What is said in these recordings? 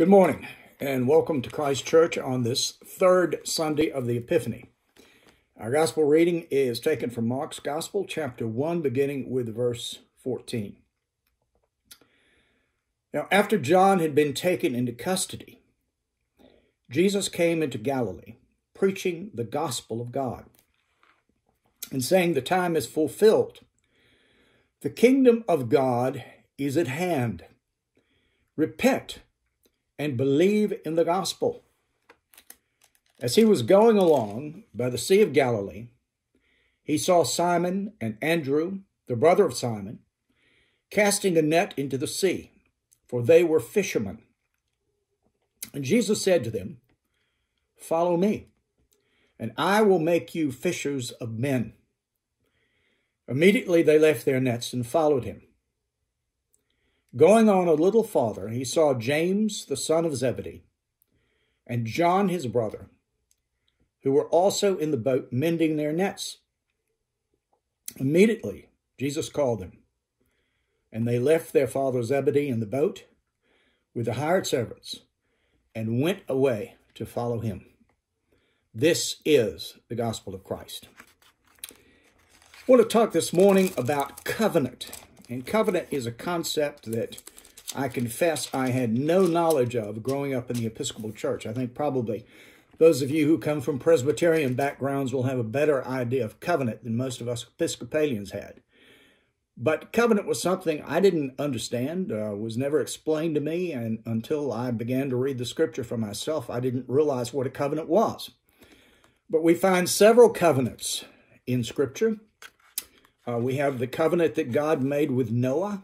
Good morning and welcome to Christ Church on this third Sunday of the Epiphany. Our gospel reading is taken from Mark's Gospel, chapter 1, beginning with verse 14. Now, after John had been taken into custody, Jesus came into Galilee, preaching the gospel of God and saying, The time is fulfilled. The kingdom of God is at hand. Repent and believe in the gospel. As he was going along by the Sea of Galilee, he saw Simon and Andrew, the brother of Simon, casting a net into the sea, for they were fishermen. And Jesus said to them, Follow me, and I will make you fishers of men. Immediately they left their nets and followed him. Going on a little farther, he saw James, the son of Zebedee, and John, his brother, who were also in the boat mending their nets. Immediately, Jesus called them, and they left their father Zebedee in the boat with the hired servants and went away to follow him. This is the gospel of Christ. I want to talk this morning about covenant. And covenant is a concept that I confess I had no knowledge of growing up in the Episcopal Church. I think probably those of you who come from Presbyterian backgrounds will have a better idea of covenant than most of us Episcopalians had. But covenant was something I didn't understand, uh, was never explained to me, and until I began to read the scripture for myself, I didn't realize what a covenant was. But we find several covenants in scripture. Uh, we have the covenant that God made with Noah.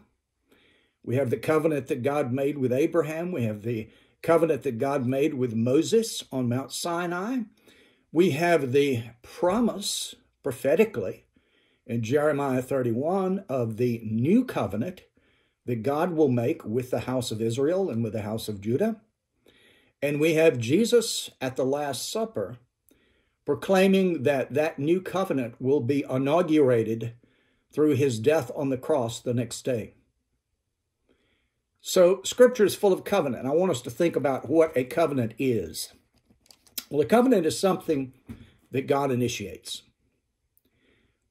We have the covenant that God made with Abraham. We have the covenant that God made with Moses on Mount Sinai. We have the promise prophetically in Jeremiah 31 of the new covenant that God will make with the house of Israel and with the house of Judah. And we have Jesus at the Last Supper proclaiming that that new covenant will be inaugurated through his death on the cross the next day. So, Scripture is full of covenant. I want us to think about what a covenant is. Well, a covenant is something that God initiates.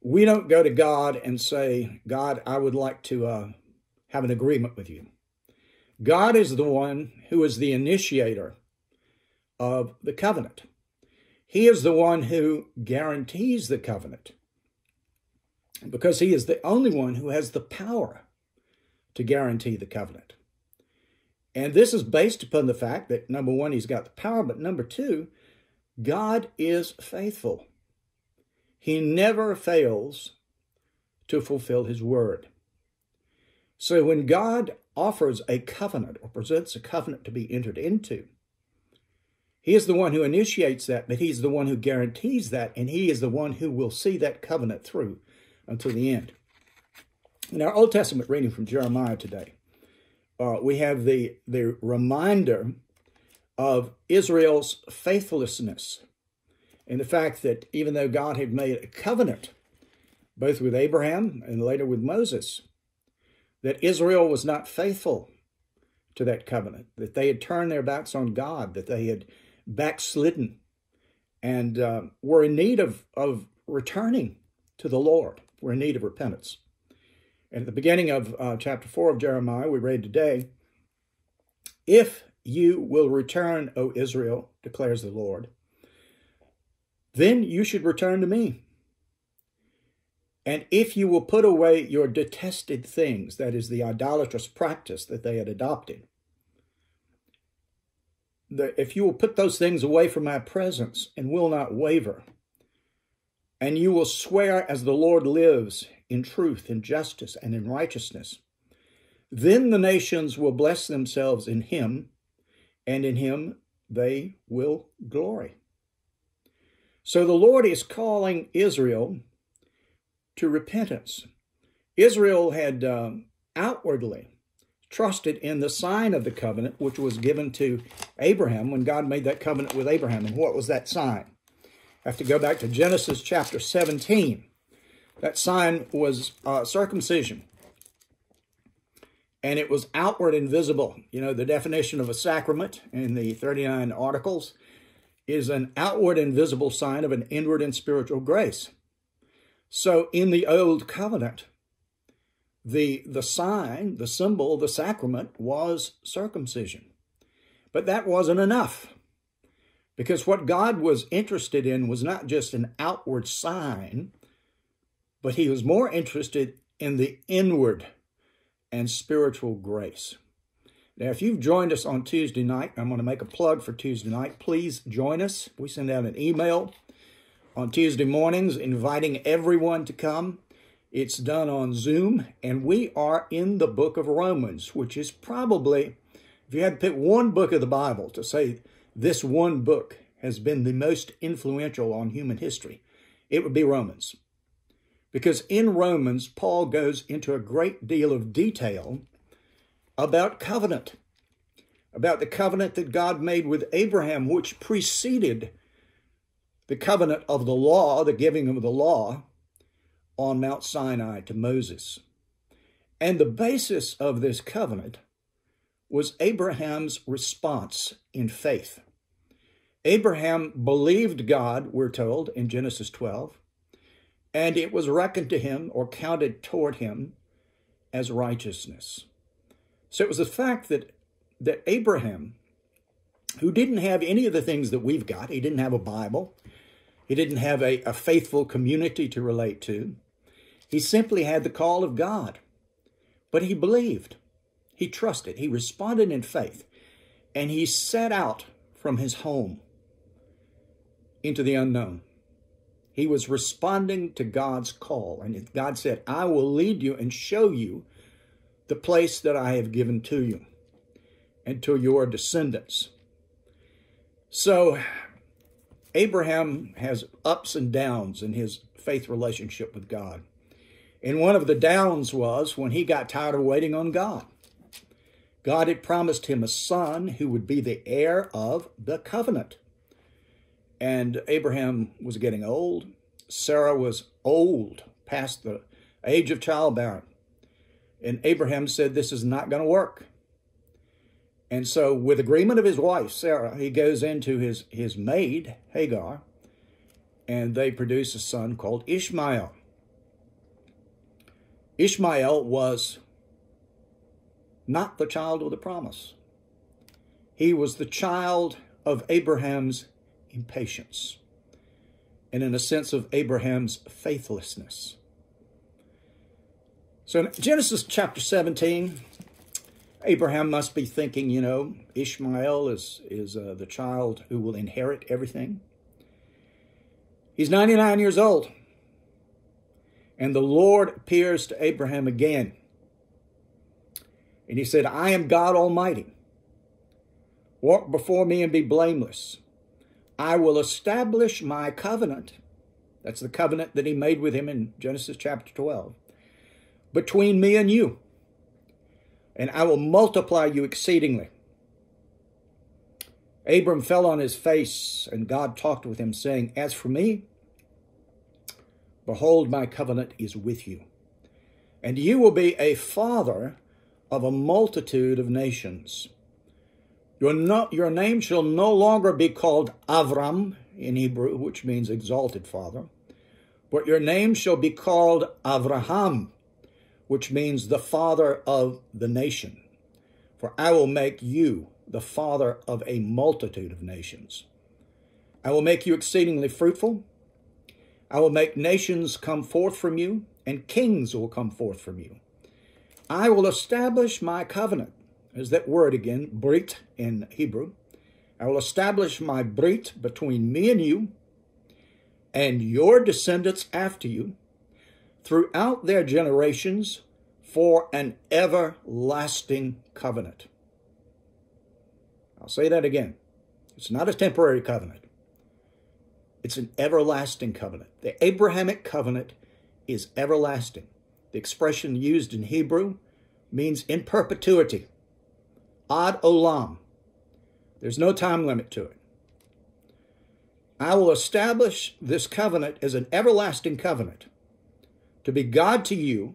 We don't go to God and say, God, I would like to uh, have an agreement with you. God is the one who is the initiator of the covenant. He is the one who guarantees the covenant because he is the only one who has the power to guarantee the covenant. And this is based upon the fact that number one, he's got the power, but number two, God is faithful. He never fails to fulfill his word. So when God offers a covenant or presents a covenant to be entered into, he is the one who initiates that, but he's the one who guarantees that, and he is the one who will see that covenant through until the end. In our Old Testament reading from Jeremiah today, uh, we have the, the reminder of Israel's faithlessness and the fact that even though God had made a covenant, both with Abraham and later with Moses, that Israel was not faithful to that covenant, that they had turned their backs on God, that they had backslidden and uh, were in need of, of returning to the Lord we're in need of repentance. And at the beginning of uh, chapter 4 of Jeremiah, we read today, If you will return, O Israel, declares the Lord, then you should return to me. And if you will put away your detested things, that is the idolatrous practice that they had adopted, the, if you will put those things away from my presence and will not waver, and you will swear as the Lord lives in truth, in justice, and in righteousness. Then the nations will bless themselves in him, and in him they will glory. So the Lord is calling Israel to repentance. Israel had um, outwardly trusted in the sign of the covenant, which was given to Abraham when God made that covenant with Abraham. And what was that sign? Have to go back to Genesis chapter 17. That sign was uh, circumcision. and it was outward and visible. You know, the definition of a sacrament in the 39 articles is an outward and visible sign of an inward and spiritual grace. So in the old covenant, the, the sign, the symbol, the sacrament was circumcision. But that wasn't enough. Because what God was interested in was not just an outward sign, but he was more interested in the inward and spiritual grace. Now, if you've joined us on Tuesday night, I'm going to make a plug for Tuesday night. Please join us. We send out an email on Tuesday mornings inviting everyone to come. It's done on Zoom, and we are in the book of Romans, which is probably, if you had to pick one book of the Bible to say this one book has been the most influential on human history, it would be Romans. Because in Romans, Paul goes into a great deal of detail about covenant, about the covenant that God made with Abraham, which preceded the covenant of the law, the giving of the law on Mount Sinai to Moses. And the basis of this covenant was Abraham's response in faith. Abraham believed God, we're told in Genesis 12, and it was reckoned to him or counted toward him as righteousness. So it was the fact that, that Abraham, who didn't have any of the things that we've got, he didn't have a Bible, he didn't have a, a faithful community to relate to, he simply had the call of God. But he believed, he trusted, he responded in faith, and he set out from his home into the unknown. He was responding to God's call. And God said, I will lead you and show you the place that I have given to you and to your descendants. So Abraham has ups and downs in his faith relationship with God. And one of the downs was when he got tired of waiting on God. God had promised him a son who would be the heir of the covenant. And Abraham was getting old. Sarah was old, past the age of childbearing. And Abraham said, this is not going to work. And so with agreement of his wife, Sarah, he goes into his, his maid, Hagar, and they produce a son called Ishmael. Ishmael was not the child of the promise. He was the child of Abraham's impatience and in a sense of Abraham's faithlessness. So in Genesis chapter 17, Abraham must be thinking, you know, Ishmael is, is uh, the child who will inherit everything. He's 99 years old. And the Lord appears to Abraham again. And he said, I am God Almighty. Walk before me and be blameless. I will establish my covenant. That's the covenant that he made with him in Genesis chapter 12. Between me and you. And I will multiply you exceedingly. Abram fell on his face, and God talked with him, saying, As for me, behold, my covenant is with you. And you will be a father of a multitude of nations. Your, no, your name shall no longer be called Avram in Hebrew, which means exalted father, but your name shall be called Avraham, which means the father of the nation. For I will make you the father of a multitude of nations. I will make you exceedingly fruitful. I will make nations come forth from you, and kings will come forth from you. I will establish my covenant is that word again, brit in Hebrew. I will establish my brit between me and you and your descendants after you throughout their generations for an everlasting covenant. I'll say that again. It's not a temporary covenant. It's an everlasting covenant. The Abrahamic covenant is everlasting. The expression used in Hebrew means in perpetuity ad olam. There's no time limit to it. I will establish this covenant as an everlasting covenant to be God to you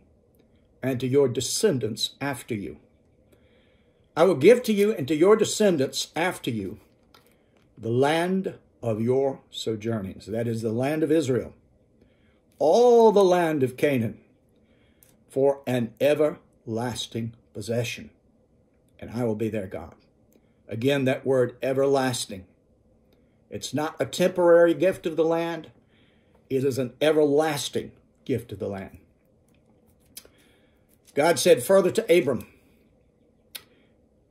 and to your descendants after you. I will give to you and to your descendants after you the land of your sojournings. That is the land of Israel, all the land of Canaan, for an everlasting possession. And I will be their God. Again, that word everlasting. It's not a temporary gift of the land, it is an everlasting gift of the land. God said further to Abram,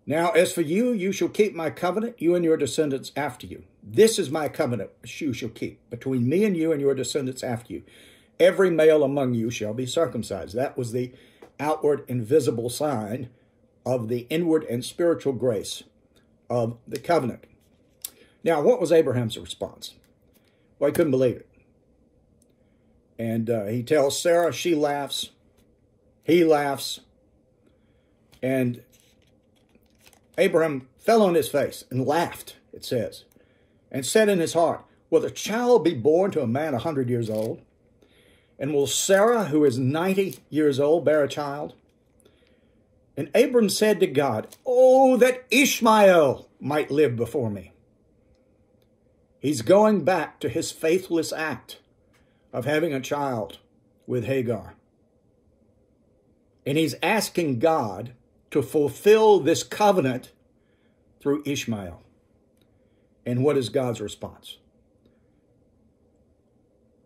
Now as for you, you shall keep my covenant, you and your descendants after you. This is my covenant which you shall keep between me and you and your descendants after you. Every male among you shall be circumcised. That was the outward invisible visible sign of the inward and spiritual grace of the covenant. Now, what was Abraham's response? Well, he couldn't believe it. And uh, he tells Sarah, she laughs. He laughs. And Abraham fell on his face and laughed, it says, and said in his heart, Will the child be born to a man a hundred years old? And will Sarah, who is ninety years old, bear a child? And Abram said to God, Oh, that Ishmael might live before me. He's going back to his faithless act of having a child with Hagar. And he's asking God to fulfill this covenant through Ishmael. And what is God's response?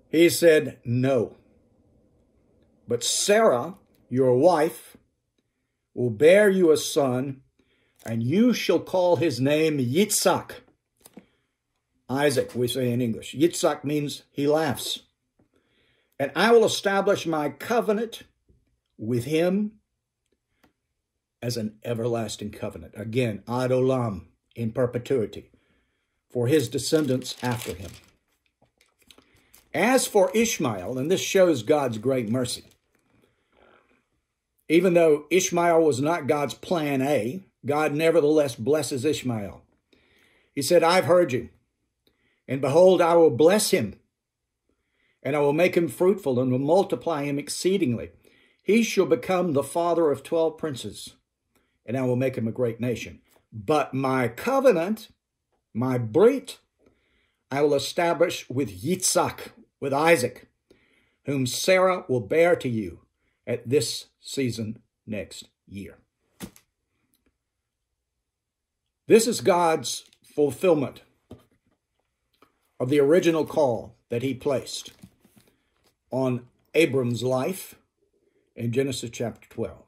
He said, No. But Sarah, your wife, will bear you a son, and you shall call his name Yitzhak. Isaac, we say in English. Yitzhak means he laughs. And I will establish my covenant with him as an everlasting covenant. Again, ad olam, in perpetuity, for his descendants after him. As for Ishmael, and this shows God's great mercy, even though Ishmael was not God's plan A, God nevertheless blesses Ishmael. He said, I've heard you, and behold, I will bless him, and I will make him fruitful, and will multiply him exceedingly. He shall become the father of twelve princes, and I will make him a great nation. But my covenant, my brit, I will establish with Yitzhak, with Isaac, whom Sarah will bear to you at this season next year. This is God's fulfillment of the original call that he placed on Abram's life in Genesis chapter 12.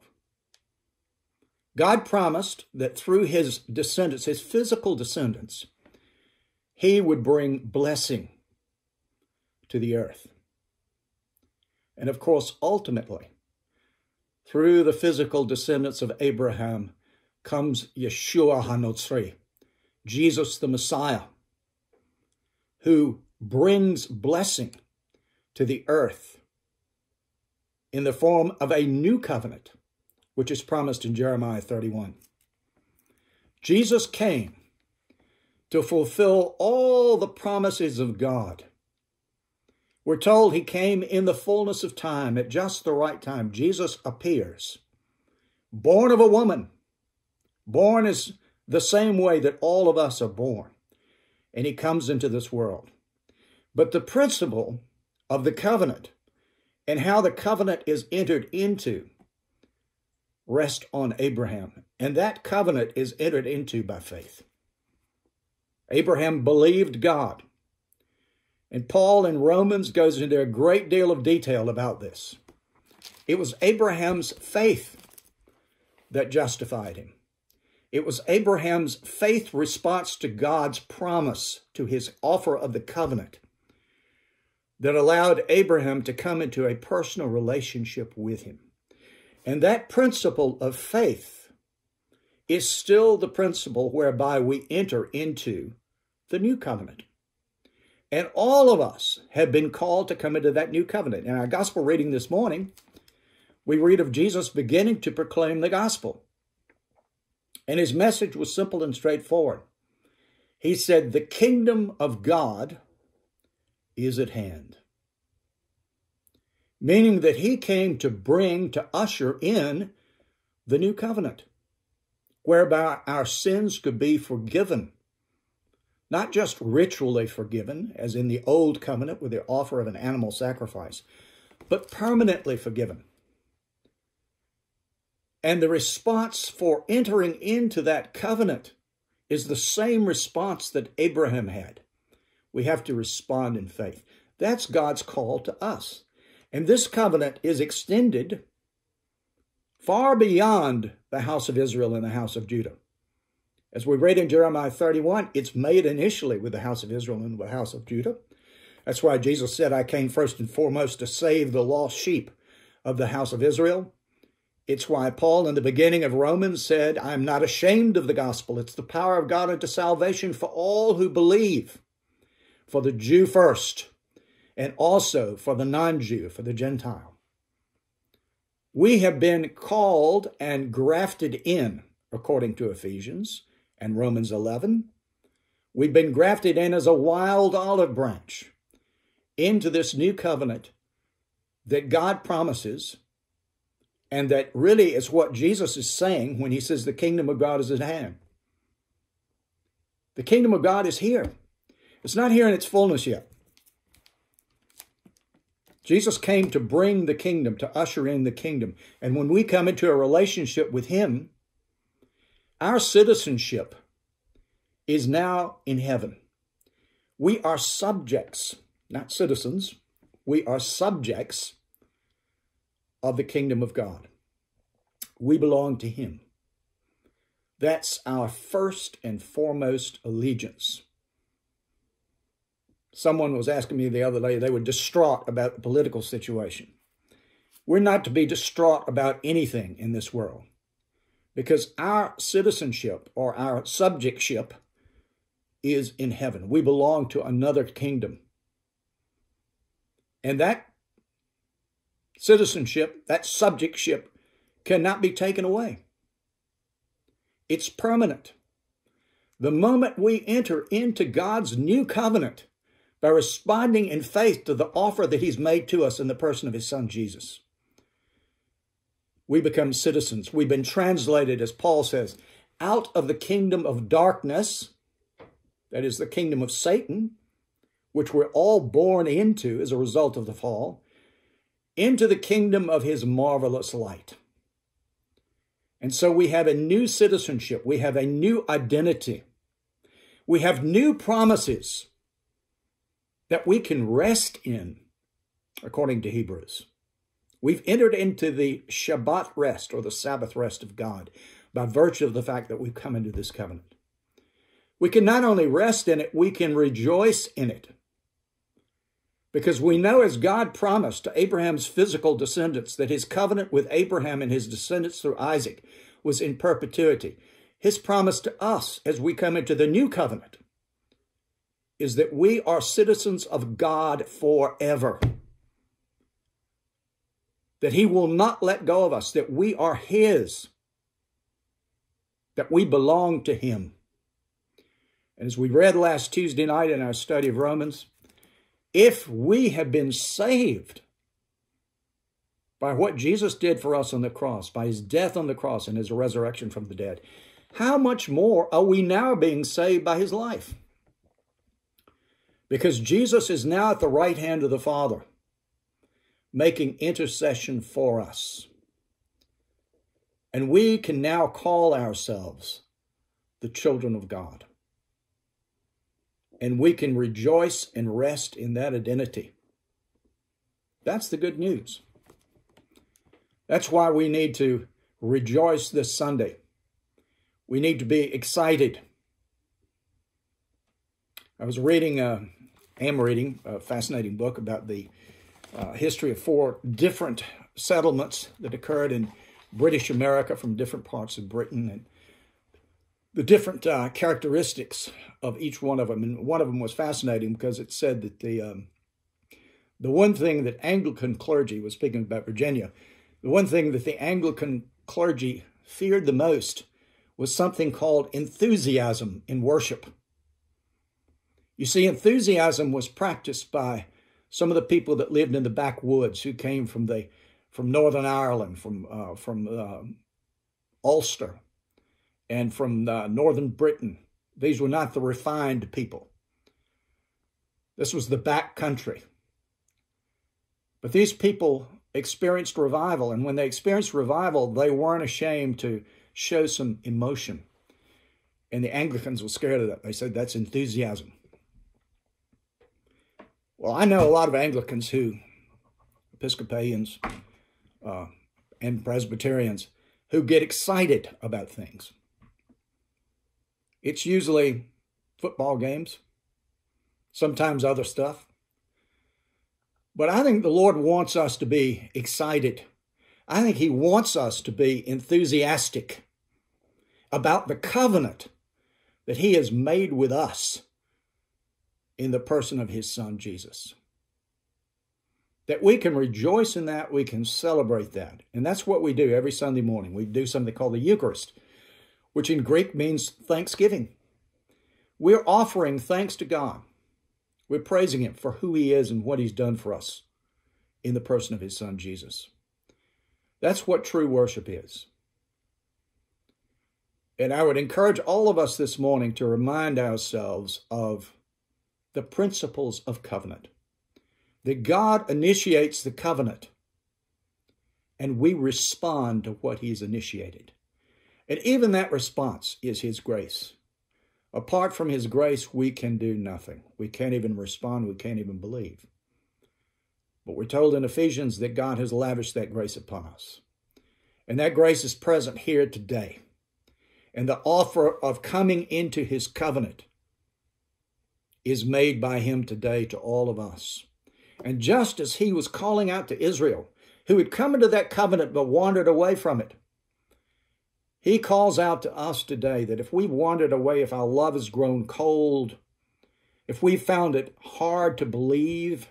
God promised that through his descendants, his physical descendants, he would bring blessing to the earth. And of course, ultimately, through the physical descendants of Abraham comes Yeshua HaNotzri, Jesus the Messiah, who brings blessing to the earth in the form of a new covenant, which is promised in Jeremiah 31. Jesus came to fulfill all the promises of God. We're told he came in the fullness of time, at just the right time. Jesus appears, born of a woman, born is the same way that all of us are born, and he comes into this world. But the principle of the covenant and how the covenant is entered into rest on Abraham. And that covenant is entered into by faith. Abraham believed God. And Paul in Romans goes into a great deal of detail about this. It was Abraham's faith that justified him. It was Abraham's faith response to God's promise to his offer of the covenant that allowed Abraham to come into a personal relationship with him. And that principle of faith is still the principle whereby we enter into the new covenant. And all of us have been called to come into that new covenant. In our gospel reading this morning, we read of Jesus beginning to proclaim the gospel. And his message was simple and straightforward. He said, The kingdom of God is at hand. Meaning that he came to bring, to usher in the new covenant. whereby our sins could be forgiven. Not just ritually forgiven, as in the old covenant with the offer of an animal sacrifice, but permanently forgiven. And the response for entering into that covenant is the same response that Abraham had. We have to respond in faith. That's God's call to us. And this covenant is extended far beyond the house of Israel and the house of Judah. As we read in Jeremiah 31, it's made initially with the house of Israel and the house of Judah. That's why Jesus said, I came first and foremost to save the lost sheep of the house of Israel. It's why Paul in the beginning of Romans said, I'm not ashamed of the gospel. It's the power of God unto salvation for all who believe, for the Jew first, and also for the non Jew, for the Gentile. We have been called and grafted in, according to Ephesians and Romans 11. We've been grafted in as a wild olive branch into this new covenant that God promises and that really is what Jesus is saying when he says the kingdom of God is at hand. The kingdom of God is here. It's not here in its fullness yet. Jesus came to bring the kingdom, to usher in the kingdom. And when we come into a relationship with him, our citizenship is now in heaven. We are subjects, not citizens. We are subjects of the kingdom of God. We belong to Him. That's our first and foremost allegiance. Someone was asking me the other day, they were distraught about the political situation. We're not to be distraught about anything in this world because our citizenship or our subjectship is in heaven. We belong to another kingdom. And that citizenship, that subjectship, cannot be taken away. It's permanent. The moment we enter into God's new covenant by responding in faith to the offer that He's made to us in the person of His Son Jesus, we become citizens. We've been translated, as Paul says, out of the kingdom of darkness, that is the kingdom of Satan, which we're all born into as a result of the fall, into the kingdom of his marvelous light. And so we have a new citizenship. We have a new identity. We have new promises that we can rest in, according to Hebrews. We've entered into the Shabbat rest or the Sabbath rest of God by virtue of the fact that we've come into this covenant. We can not only rest in it, we can rejoice in it. Because we know, as God promised to Abraham's physical descendants, that his covenant with Abraham and his descendants through Isaac was in perpetuity. His promise to us as we come into the new covenant is that we are citizens of God forever. That he will not let go of us, that we are his, that we belong to him. And as we read last Tuesday night in our study of Romans, if we have been saved by what Jesus did for us on the cross, by his death on the cross and his resurrection from the dead, how much more are we now being saved by his life? Because Jesus is now at the right hand of the Father, making intercession for us. And we can now call ourselves the children of God. And we can rejoice and rest in that identity. That's the good news. That's why we need to rejoice this Sunday. We need to be excited. I was reading, uh, am reading a fascinating book about the uh, history of four different settlements that occurred in British America from different parts of Britain. And the different uh, characteristics of each one of them. And one of them was fascinating because it said that the um, the one thing that Anglican clergy was speaking about Virginia, the one thing that the Anglican clergy feared the most was something called enthusiasm in worship. You see, enthusiasm was practiced by some of the people that lived in the backwoods who came from the from Northern Ireland, from uh, from uh, Ulster, and from uh, northern Britain. These were not the refined people. This was the back country. But these people experienced revival, and when they experienced revival, they weren't ashamed to show some emotion. And the Anglicans were scared of that. They said that's enthusiasm. Well, I know a lot of Anglicans who, Episcopalians uh, and Presbyterians, who get excited about things. It's usually football games, sometimes other stuff. But I think the Lord wants us to be excited. I think He wants us to be enthusiastic about the covenant that He has made with us in the person of His Son, Jesus. That we can rejoice in that, we can celebrate that. And that's what we do every Sunday morning. We do something called the Eucharist, which in Greek means thanksgiving. We're offering thanks to God we're praising him for who he is and what he's done for us in the person of his son, Jesus. That's what true worship is. And I would encourage all of us this morning to remind ourselves of the principles of covenant. That God initiates the covenant and we respond to what he's initiated. And even that response is his grace. Apart from His grace, we can do nothing. We can't even respond. We can't even believe. But we're told in Ephesians that God has lavished that grace upon us. And that grace is present here today. And the offer of coming into His covenant is made by Him today to all of us. And just as He was calling out to Israel, who had come into that covenant but wandered away from it, he calls out to us today that if we've wandered away, if our love has grown cold, if we've found it hard to believe,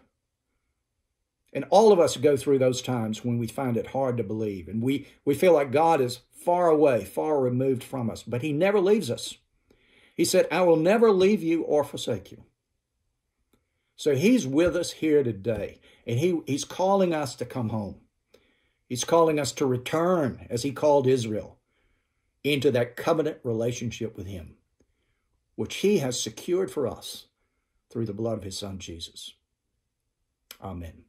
and all of us go through those times when we find it hard to believe and we, we feel like God is far away, far removed from us, but He never leaves us. He said, I will never leave you or forsake you. So He's with us here today, and he, He's calling us to come home. He's calling us to return as He called Israel into that covenant relationship with Him, which He has secured for us through the blood of His Son, Jesus. Amen.